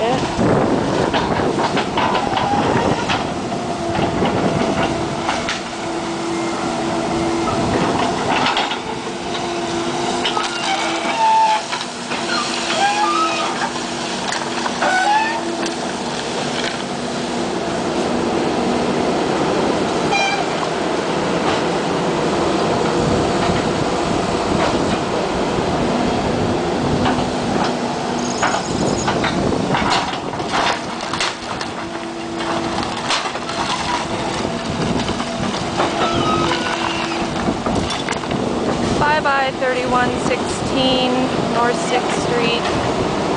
Yeah. Bye-bye 3116 North 6th Street.